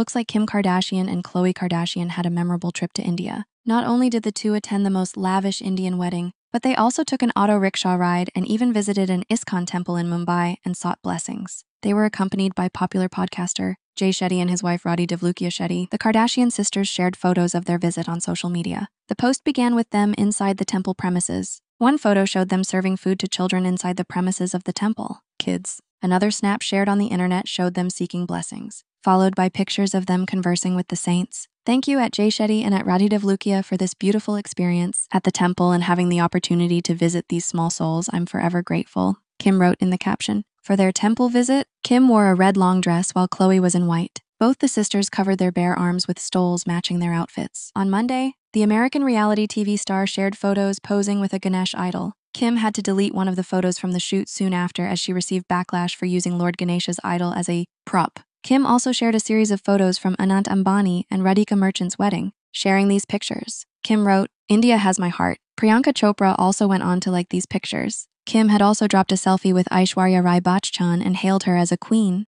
Looks like Kim Kardashian and Khloe Kardashian had a memorable trip to India. Not only did the two attend the most lavish Indian wedding, but they also took an auto rickshaw ride and even visited an ISKCON temple in Mumbai and sought blessings. They were accompanied by popular podcaster Jay Shetty and his wife Radhi Devlukia Shetty. The Kardashian sisters shared photos of their visit on social media. The post began with them inside the temple premises. One photo showed them serving food to children inside the premises of the temple. Kids. Another snap shared on the internet showed them seeking blessings, followed by pictures of them conversing with the saints. Thank you at Jay Shetty and at Radhi Devlukia for this beautiful experience at the temple and having the opportunity to visit these small souls. I'm forever grateful. Kim wrote in the caption. For their temple visit, Kim wore a red long dress while Khloe was in white. Both the sisters covered their bare arms with stoles matching their outfits. On Monday, the American reality TV star shared photos posing with a Ganesh idol. Kim had to delete one of the photos from the shoot soon after as she received backlash for using Lord Ganesha's idol as a prop. Kim also shared a series of photos from Anant Ambani and Radhika Merchant's wedding. Sharing these pictures, Kim wrote, India has my heart. Priyanka Chopra also went on to like these pictures. Kim had also dropped a selfie with Aishwarya Rai Bachchan and hailed her as a queen.